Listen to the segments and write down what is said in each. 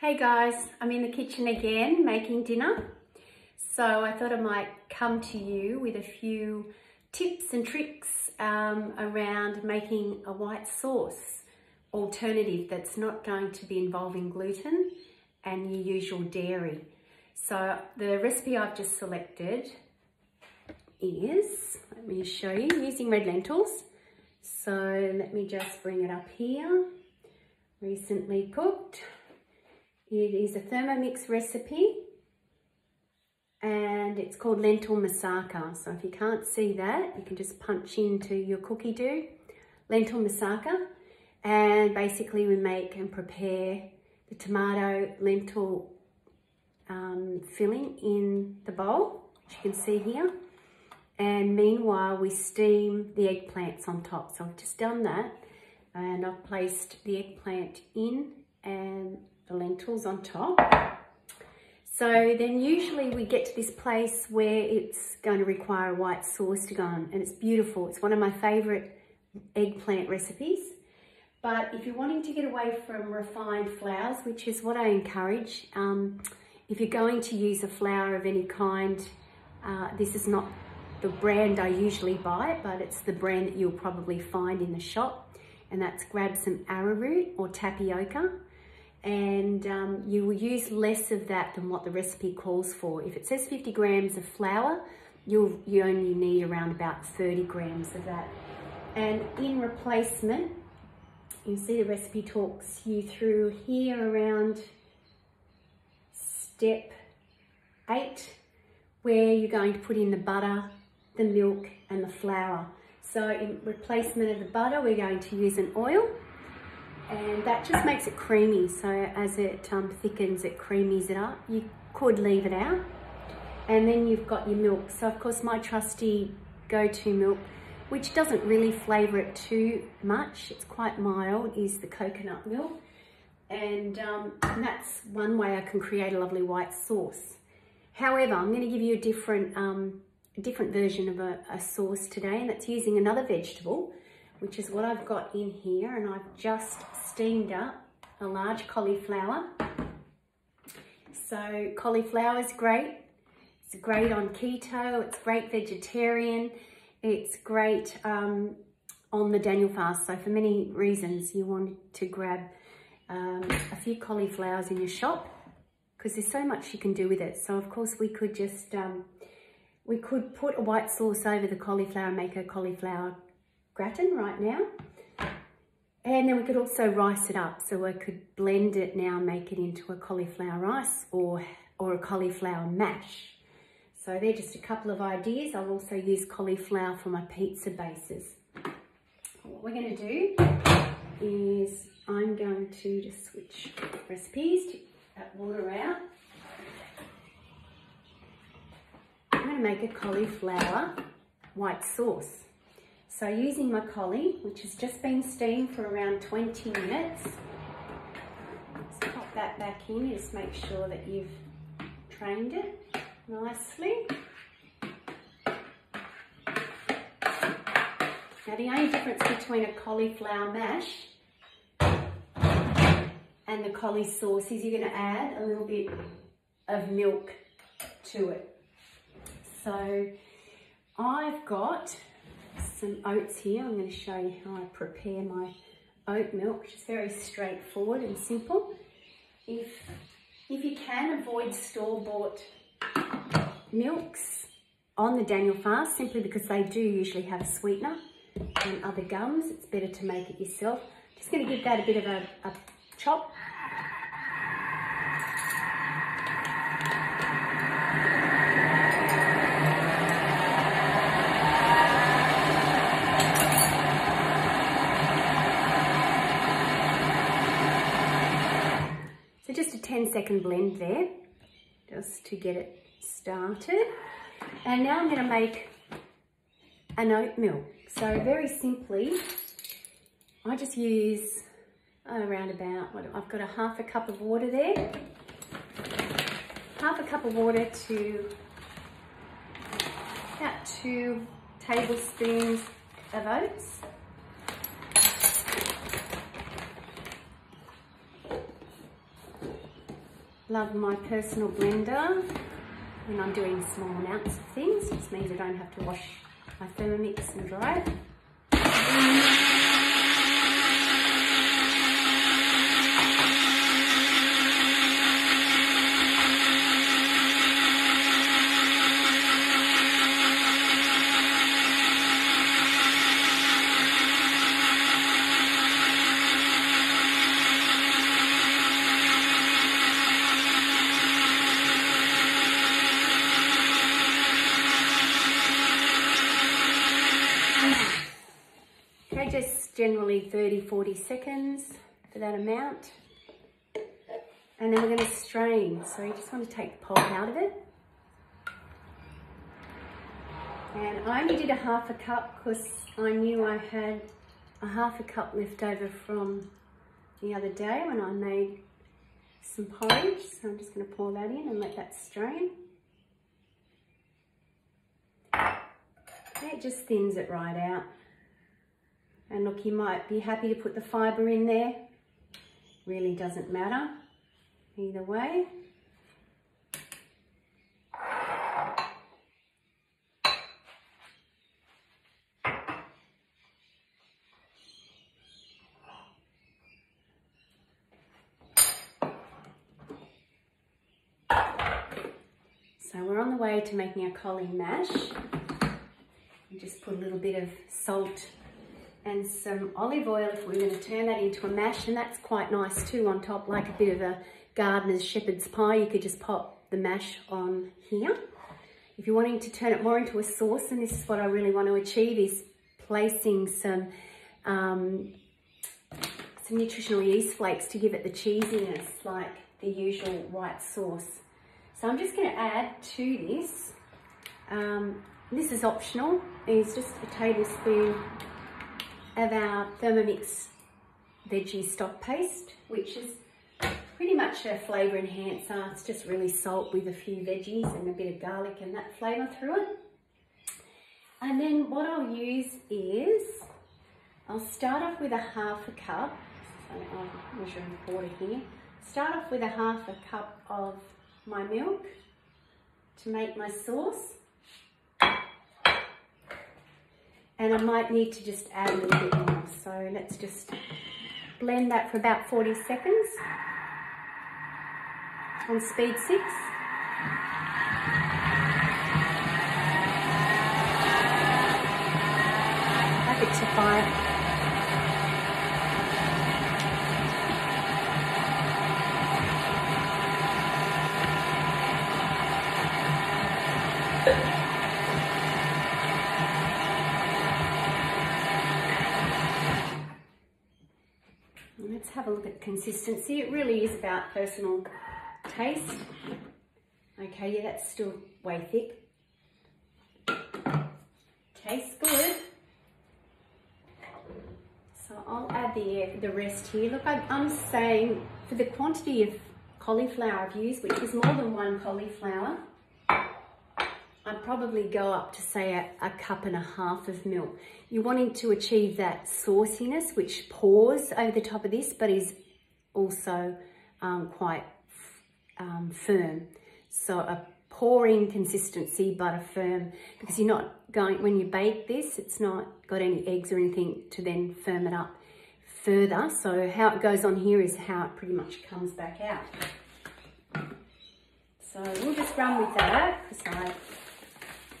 Hey guys, I'm in the kitchen again making dinner. So I thought I might come to you with a few tips and tricks um, around making a white sauce alternative that's not going to be involving gluten and your usual dairy. So the recipe I've just selected is, let me show you, using red lentils. So let me just bring it up here. Recently cooked. It is a Thermomix recipe and it's called lentil moussaka. So if you can't see that, you can just punch into your Cookidoo, lentil moussaka. And basically we make and prepare the tomato lentil um, filling in the bowl, which you can see here. And meanwhile, we steam the eggplants on top. So I've just done that and I've placed the eggplant in and the lentils on top. So then usually we get to this place where it's going to require a white sauce to go on and it's beautiful. It's one of my favorite eggplant recipes. But if you're wanting to get away from refined flours, which is what I encourage, um, if you're going to use a flour of any kind, uh, this is not the brand I usually buy, but it's the brand that you'll probably find in the shop. And that's grab some arrowroot or tapioca and um, you will use less of that than what the recipe calls for. If it says 50 grams of flour, you'll, you only need around about 30 grams of that. And in replacement, you see the recipe talks you through here around step eight, where you're going to put in the butter, the milk and the flour. So in replacement of the butter, we're going to use an oil and that just makes it creamy. So as it um, thickens, it creamies it up. You could leave it out. And then you've got your milk. So of course my trusty go-to milk, which doesn't really flavour it too much, it's quite mild, is the coconut milk. And, um, and that's one way I can create a lovely white sauce. However, I'm going to give you a different, um, different version of a, a sauce today, and that's using another vegetable which is what I've got in here and I've just steamed up a large cauliflower. So cauliflower is great. It's great on keto, it's great vegetarian, it's great um, on the Daniel fast. So for many reasons you want to grab um, a few cauliflowers in your shop because there's so much you can do with it. So of course we could just, um, we could put a white sauce over the cauliflower and make a cauliflower gratin right now. And then we could also rice it up. So I could blend it now, make it into a cauliflower rice or, or a cauliflower mash. So they're just a couple of ideas. I'll also use cauliflower for my pizza bases. What we're going to do is I'm going to just switch recipes to that water out. I'm going to make a cauliflower white sauce. So using my collie, which has just been steamed for around 20 minutes, let's pop that back in, just make sure that you've trained it nicely. Now the only difference between a cauliflower mash and the collie sauce is you're going to add a little bit of milk to it. So I've got some oats here. I'm going to show you how I prepare my oat milk, which is very straightforward and simple. If, if you can, avoid store-bought milks on the Daniel fast, simply because they do usually have sweetener and other gums. It's better to make it yourself. Just going to give that a bit of a, a chop 10 second blend there, just to get it started. And now I'm gonna make an oatmeal. So very simply, I just use uh, around about, what, I've got a half a cup of water there. Half a cup of water to about two tablespoons of oats. Love my personal blender when I'm doing small amounts of things. It just means I don't have to wash my Thermomix and dry it. Generally 30, 40 seconds for that amount. And then we're going to strain. So you just want to take the pulp out of it. And I only did a half a cup because I knew I had a half a cup left over from the other day when I made some porridge. So I'm just going to pour that in and let that strain. It just thins it right out. And look, you might be happy to put the fibre in there. Really doesn't matter either way. So we're on the way to making a collie mash. You just put a little bit of salt and some olive oil if we're going to turn that into a mash and that's quite nice too on top like a bit of a gardener's shepherd's pie. You could just pop the mash on here. If you're wanting to turn it more into a sauce and this is what I really want to achieve is placing some um, some nutritional yeast flakes to give it the cheesiness like the usual white sauce. So I'm just going to add to this um, this is optional. It's just a tablespoon of our Thermomix veggie stock paste, which is pretty much a flavour enhancer. It's just really salt with a few veggies and a bit of garlic and that flavour through it. And then what I'll use is, I'll start off with a half a cup, so I'm measuring water here, start off with a half a cup of my milk to make my sauce. And I might need to just add a little bit more. So let's just blend that for about 40 seconds on speed six. Back it to five. have a look at consistency. It really is about personal taste. Okay, yeah, that's still way thick. Tastes good. So I'll add the, the rest here. Look, I'm saying for the quantity of cauliflower I've used, which is more than one cauliflower, I'd probably go up to say a, a, cup and a half of milk. You're wanting to achieve that sauciness which pours over the top of this but is also um, quite um, firm. So a pouring consistency but a firm because you're not going, when you bake this, it's not got any eggs or anything to then firm it up further. So how it goes on here is how it pretty much comes back out. So we'll just run with that because I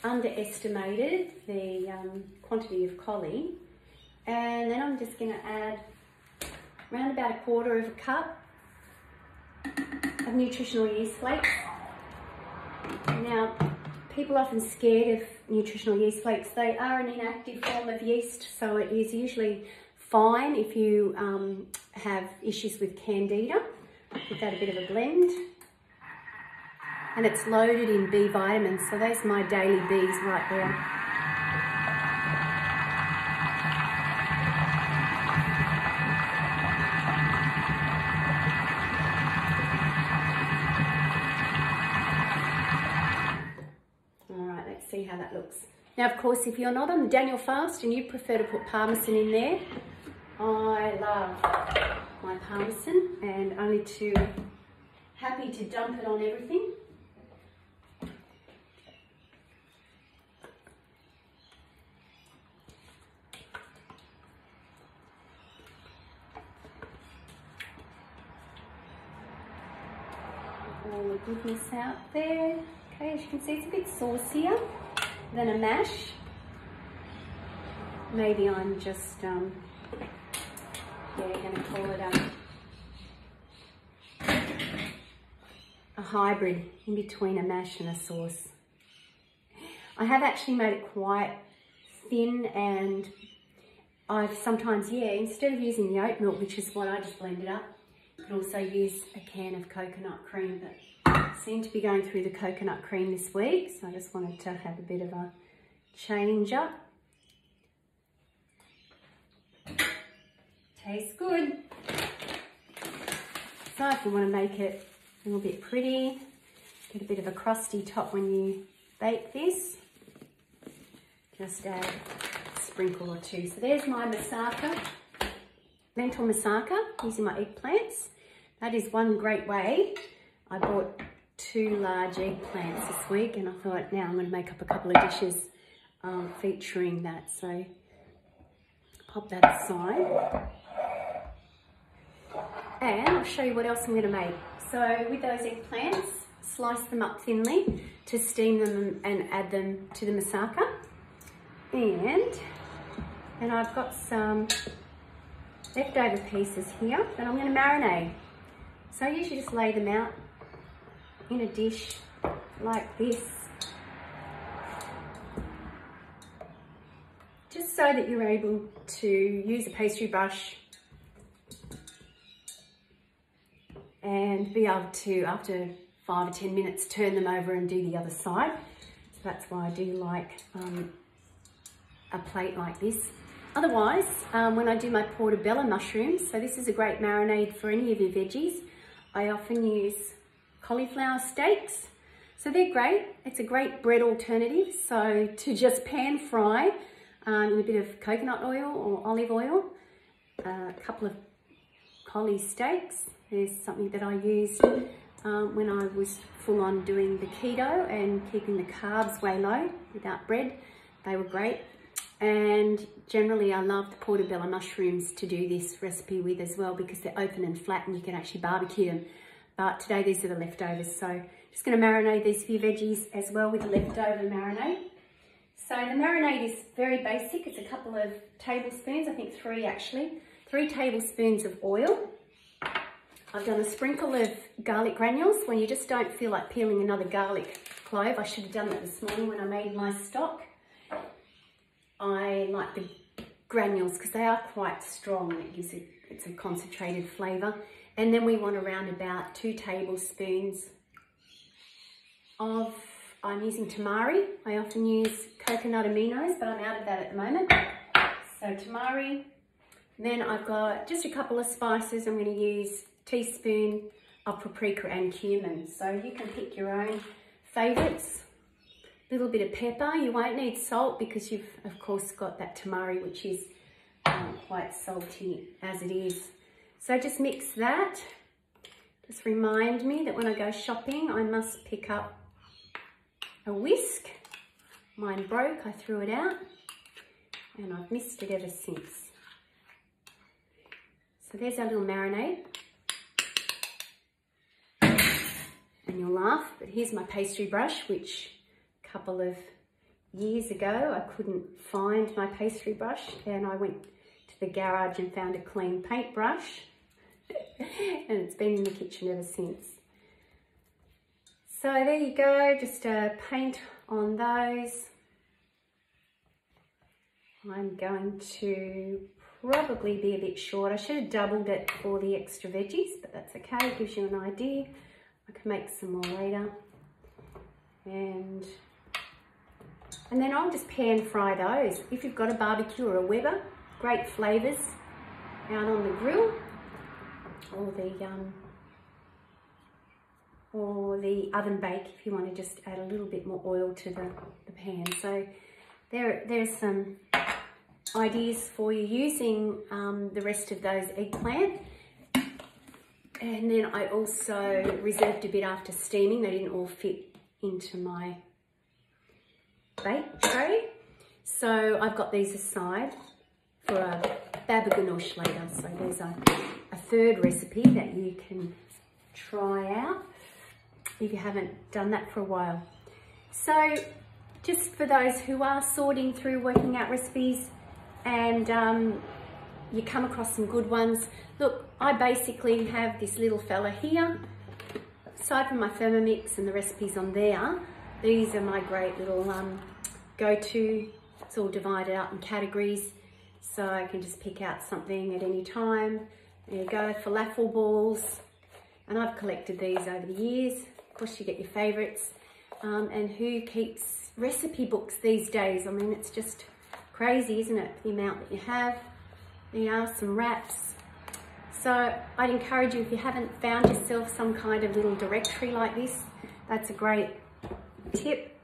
underestimated the um, quantity of collie. And then I'm just going to add around about a quarter of a cup of nutritional yeast flakes. Now, people are often scared of nutritional yeast flakes. They are an inactive form of yeast, so it is usually fine if you um, have issues with candida. Give that a bit of a blend and it's loaded in B vitamins. So there's my daily Bs right there. Now, of course, if you're not on the Daniel fast and you prefer to put parmesan in there, I love my parmesan and only too happy to dump it on everything. Oh, all the goodness out there. Okay, as you can see, it's a bit saucier than a mash. Maybe I'm just, um, yeah, gonna call it a, a hybrid in between a mash and a sauce. I have actually made it quite thin and I've sometimes, yeah, instead of using the oat milk, which is what I just blended up, could also use a can of coconut cream, but seem to be going through the coconut cream this week, so I just wanted to have a bit of a change up. Tastes good. So if you want to make it a little bit pretty, get a bit of a crusty top when you bake this, just add a sprinkle or two. So there's my masaka, lentil moussaka using my eggplants. That is one great way. I bought two large eggplants this week and I thought now I'm going to make up a couple of dishes um, featuring that. So pop that aside. And I'll show you what else I'm going to make. So with those eggplants, slice them up thinly to steam them and add them to the masaka. And and I've got some leftover pieces here that I'm going to marinate. So I usually just lay them out in a dish like this. Just so that you're able to use a pastry brush and be able to, after five or 10 minutes, turn them over and do the other side. So that's why I do like um, a plate like this. Otherwise, um, when I do my portobello mushrooms, so this is a great marinade for any of your veggies, I often use cauliflower steaks. So they're great. It's a great bread alternative. So to just pan fry um, in a bit of coconut oil or olive oil, uh, a couple of collie steaks. There's something that I used um, when I was full on doing the keto and keeping the carbs way low without bread. They were great. And generally I love the portobello mushrooms to do this recipe with as well because they're open and flat and you can actually barbecue them. But today these are the leftovers. So just gonna marinate these few veggies as well with the leftover marinade. So the marinade is very basic. It's a couple of tablespoons, I think three actually. Three tablespoons of oil. I've done a sprinkle of garlic granules when you just don't feel like peeling another garlic clove. I should have done that this morning when I made my stock. I like the granules because they are quite strong. It gives it, it's a concentrated flavour. And then we want around about two tablespoons of, I'm using tamari. I often use coconut aminos, but I'm out of that at the moment. So tamari. Then I've got just a couple of spices. I'm going to use teaspoon of paprika and cumin. So you can pick your own favourites A little bit of pepper. You won't need salt because you've of course got that tamari which is um, quite salty as it is. So just mix that. Just remind me that when I go shopping I must pick up a whisk. Mine broke, I threw it out and I've missed it ever since. So there's our little marinade. And you'll laugh, but here's my pastry brush, which a couple of years ago. I couldn't find my pastry brush and I went the garage and found a clean paintbrush and it's been in the kitchen ever since. So there you go, just a paint on those. I'm going to probably be a bit short. I should have doubled it for the extra veggies, but that's okay, it gives you an idea. I can make some more later. And and then I'll just pan fry those. If you've got a barbecue or a Weber, great flavours out on the grill or the um, or the oven bake if you want to just add a little bit more oil to the, the pan. So there, there's some ideas for you using um, the rest of those eggplant. And then I also reserved a bit after steaming. They didn't all fit into my bake tray. So I've got these aside for a baba ganoush later. So there's a, a third recipe that you can try out if you haven't done that for a while. So just for those who are sorting through working out recipes and um, you come across some good ones. Look, I basically have this little fella here. Aside from my Thermomix and the recipes on there, these are my great little um, go-to. It's all divided up in categories. So I can just pick out something at any time. There you go, falafel balls. And I've collected these over the years. Of course, you get your favorites. Um, and who keeps recipe books these days? I mean, it's just crazy, isn't it? The amount that you have. There are some wraps. So I'd encourage you, if you haven't found yourself some kind of little directory like this, that's a great tip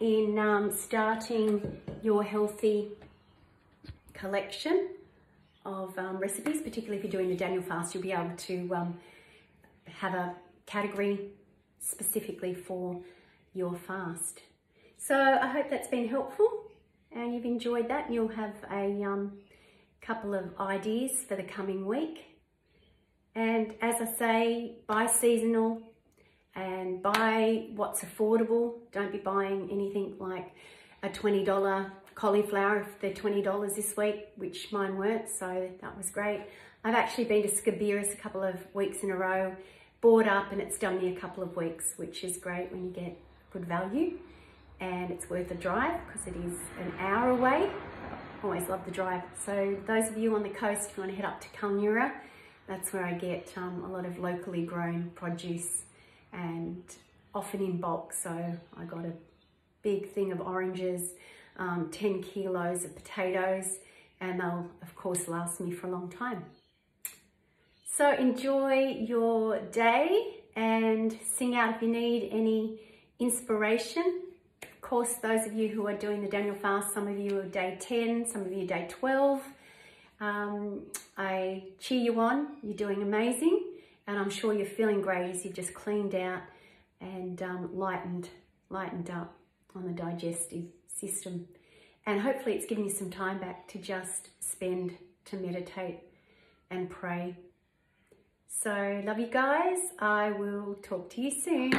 in um, starting your healthy collection of um, recipes, particularly if you're doing the Daniel fast, you'll be able to um, have a category specifically for your fast. So I hope that's been helpful and you've enjoyed that you'll have a um, couple of ideas for the coming week. And as I say, buy seasonal and buy what's affordable. Don't be buying anything like a $20 cauliflower if they're $20 this week, which mine weren't, so that was great. I've actually been to Scabiris a couple of weeks in a row, bought up and it's done me a couple of weeks, which is great when you get good value and it's worth a drive because it is an hour away. Always love the drive. So those of you on the coast, if you want to head up to Kulnura, that's where I get um, a lot of locally grown produce and often in bulk. So I got a big thing of oranges, um, 10 kilos of potatoes, and they'll of course last me for a long time. So enjoy your day and sing out if you need any inspiration. Of course, those of you who are doing the Daniel fast, some of you are day 10, some of you day 12. Um, I cheer you on, you're doing amazing, and I'm sure you're feeling great as you've just cleaned out and um, lightened, lightened up on the digestive system. And hopefully it's given you some time back to just spend, to meditate and pray. So love you guys. I will talk to you soon.